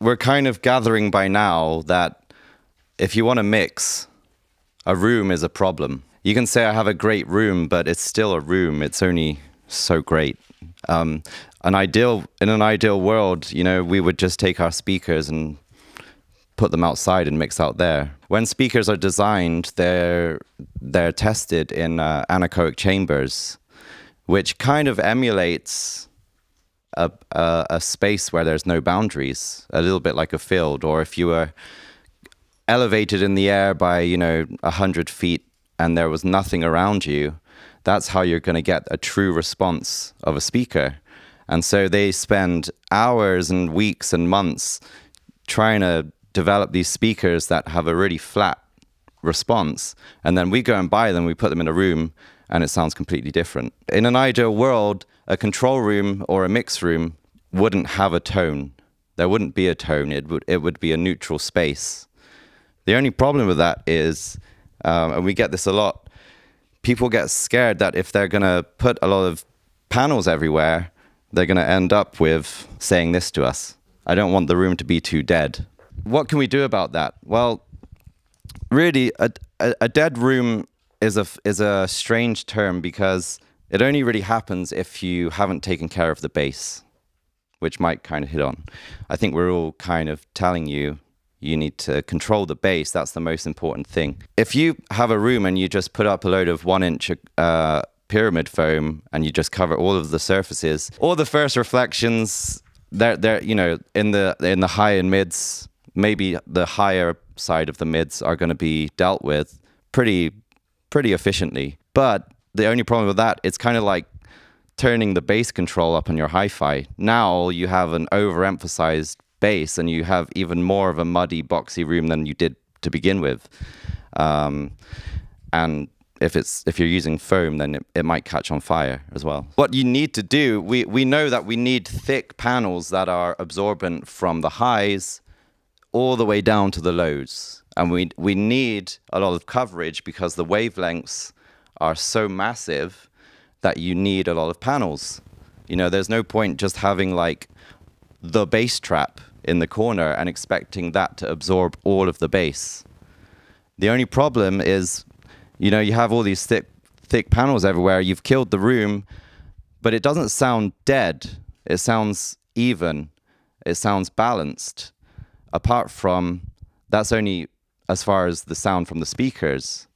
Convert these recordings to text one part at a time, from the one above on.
we're kind of gathering by now that if you want to mix, a room is a problem. You can say I have a great room, but it's still a room. It's only so great. Um, an ideal in an ideal world, you know, we would just take our speakers and put them outside and mix out there. When speakers are designed, they're they're tested in uh, anechoic chambers, which kind of emulates a, a, a space where there's no boundaries, a little bit like a field, or if you were elevated in the air by you know a hundred feet and there was nothing around you, that's how you're going to get a true response of a speaker. And so they spend hours and weeks and months trying to develop these speakers that have a really flat response. And then we go and buy them, we put them in a room, and it sounds completely different. In an ideal world, a control room or a mix room wouldn't have a tone. There wouldn't be a tone, it would, it would be a neutral space. The only problem with that is, um, and we get this a lot, people get scared that if they're going to put a lot of panels everywhere, they're going to end up with saying this to us I don't want the room to be too dead. What can we do about that? Well, really, a, a, a dead room is a, is a strange term because it only really happens if you haven't taken care of the bass, which might kind of hit on. I think we're all kind of telling you you need to control the bass. That's the most important thing. If you have a room and you just put up a load of one inch uh, pyramid foam and you just cover all of the surfaces, all the first reflections, they're, they're you know in the in the high and mids, maybe the higher side of the mids are going to be dealt with pretty pretty efficiently. But the only problem with that, it's kind of like turning the bass control up on your hi-fi. Now you have an overemphasized bass and you have even more of a muddy, boxy room than you did to begin with. Um, and if it's if you're using foam, then it, it might catch on fire as well. What you need to do, we, we know that we need thick panels that are absorbent from the highs all the way down to the lows. And we we need a lot of coverage because the wavelengths are so massive that you need a lot of panels. You know, there's no point just having like the bass trap in the corner and expecting that to absorb all of the bass. The only problem is, you know, you have all these thick thick panels everywhere. You've killed the room, but it doesn't sound dead. It sounds even. It sounds balanced. Apart from that's only as far as the sound from the speakers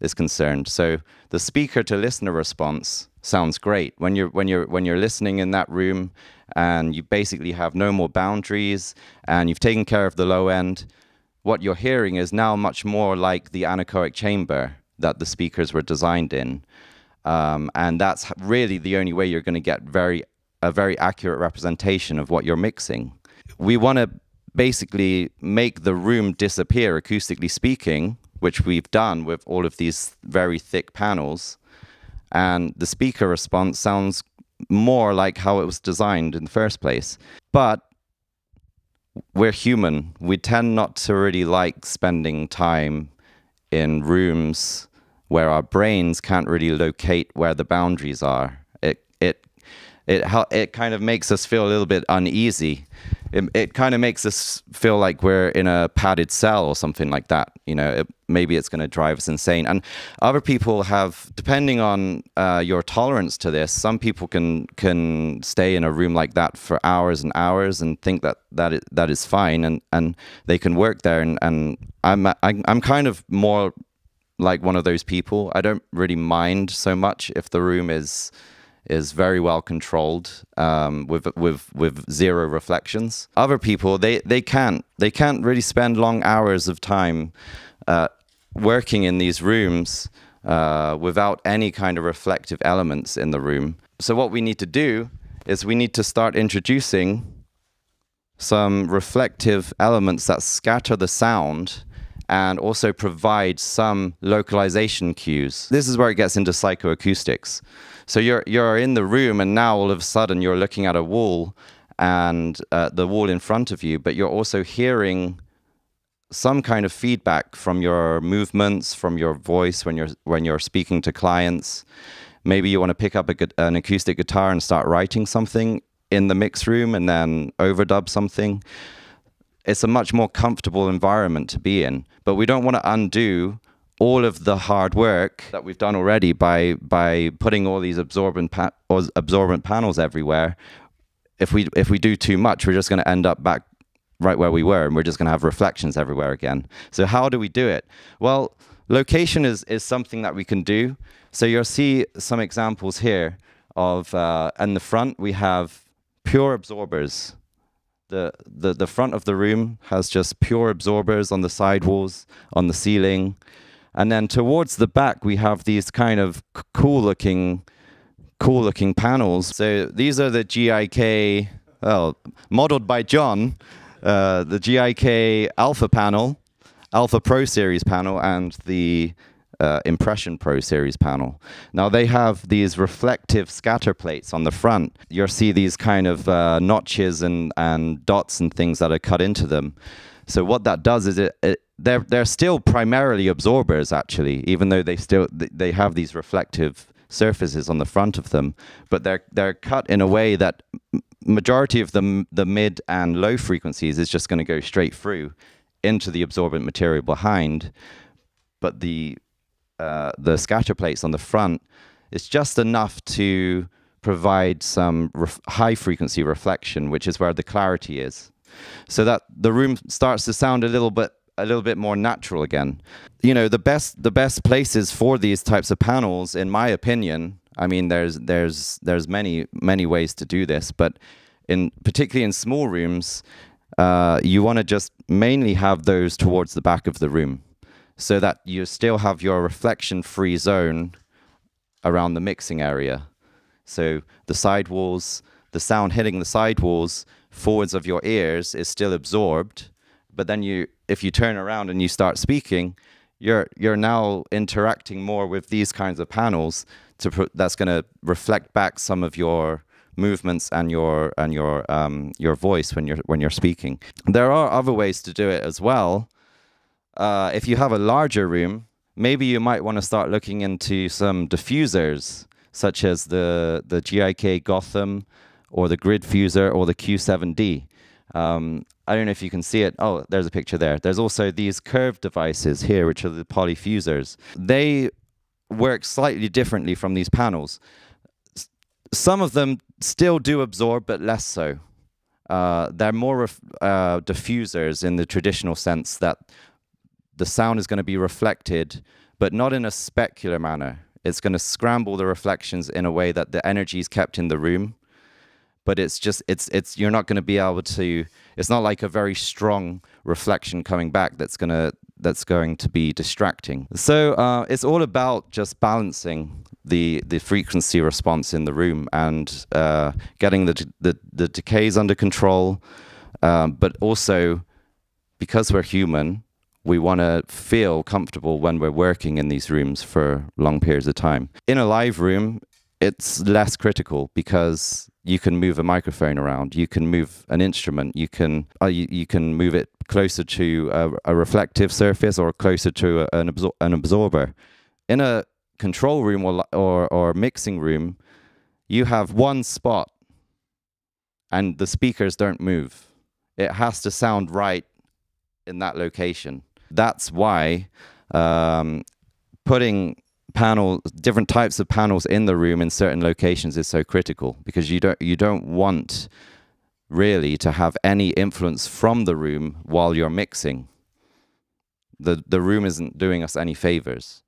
is concerned. So the speaker to listener response sounds great. When you're when you're when you're listening in that room and you basically have no more boundaries and you've taken care of the low end what you're hearing is now much more like the anechoic chamber that the speakers were designed in. Um, and that's really the only way you're going to get very a very accurate representation of what you're mixing. We want to basically make the room disappear acoustically speaking which we've done with all of these very thick panels and the speaker response sounds more like how it was designed in the first place. But we're human. We tend not to really like spending time in rooms where our brains can't really locate where the boundaries are. It it it it kind of makes us feel a little bit uneasy it, it kind of makes us feel like we're in a padded cell or something like that. You know, it, maybe it's going to drive us insane. And other people have, depending on uh, your tolerance to this, some people can can stay in a room like that for hours and hours and think that that is, that is fine, and, and they can work there. And, and I'm I'm kind of more like one of those people. I don't really mind so much if the room is is very well controlled um, with with with zero reflections. Other people they they can't they can't really spend long hours of time uh, working in these rooms uh, without any kind of reflective elements in the room. So what we need to do is we need to start introducing some reflective elements that scatter the sound and also provide some localization cues. This is where it gets into psychoacoustics. So you're you're in the room, and now all of a sudden you're looking at a wall and uh, the wall in front of you, but you're also hearing some kind of feedback from your movements, from your voice when you're when you're speaking to clients. Maybe you want to pick up a, an acoustic guitar and start writing something in the mix room, and then overdub something. It's a much more comfortable environment to be in. But we don't want to undo all of the hard work that we've done already by by putting all these absorbent pa- absorbent panels everywhere. If we if we do too much, we're just going to end up back right where we were, and we're just going to have reflections everywhere again. So how do we do it? Well, location is is something that we can do. So you'll see some examples here of uh, in the front we have pure absorbers. The, the the front of the room has just pure absorbers on the side walls, on the ceiling, and then towards the back we have these kind of cool looking cool looking panels. So these are the GIK, well, modeled by John, uh, the GIK Alpha panel, Alpha Pro Series panel, and the uh, Impression Pro Series panel. Now they have these reflective scatter plates on the front. You'll see these kind of uh, notches and, and dots and things that are cut into them. So what that does is it, it they're they're still primarily absorbers actually, even though they still they have these reflective surfaces on the front of them, but they're they're cut in a way that majority of the the mid and low frequencies is just going to go straight through into the absorbent material behind, but the uh, the scatter plates on the front is just enough to provide some high frequency reflection, which is where the clarity is, so that the room starts to sound a little bit a little bit more natural again. You know, the best the best places for these types of panels, in my opinion, I mean, there's there's there's many many ways to do this, but in particularly in small rooms, uh, you want to just mainly have those towards the back of the room so that you still have your reflection free zone around the mixing area. So the sidewalls, the sound hitting the sidewalls forwards of your ears is still absorbed, but then you if you turn around and you start speaking, you're you're now interacting more with these kinds of panels to that's going to reflect back some of your movements and your and your um, your voice when you're when you're speaking. There are other ways to do it as well. Uh, if you have a larger room, maybe you might want to start looking into some diffusers, such as the the GIK Gotham, or the Grid Fuser, or the Q7D. Um, I don't know if you can see it. Oh, there's a picture there. There's also these curved devices here, which are the polyfusers. They work slightly differently from these panels. S some of them still do absorb, but less so. Uh, they're more uh, diffusers in the traditional sense that the sound is going to be reflected, but not in a specular manner. It's going to scramble the reflections in a way that the energy is kept in the room, but it's just it's it's you're not going to be able to. It's not like a very strong reflection coming back that's going to that's going to be distracting. So uh, it's all about just balancing the the frequency response in the room and uh, getting the, the, the decays under control, um, but also because we're human, we want to feel comfortable when we're working in these rooms for long periods of time. In a live room, it's less critical because you can move a microphone around, you can move an instrument, you can uh, you, you can move it closer to a, a reflective surface or closer to a, an, absor- an absorber. In a control room or, or, or mixing room, you have one spot and the speakers don't move. It has to sound right in that location. That's why um, putting panel different types of panels in the room in certain locations is so critical because you don't you don't want really to have any influence from the room while you're mixing. The the room isn't doing us any favors.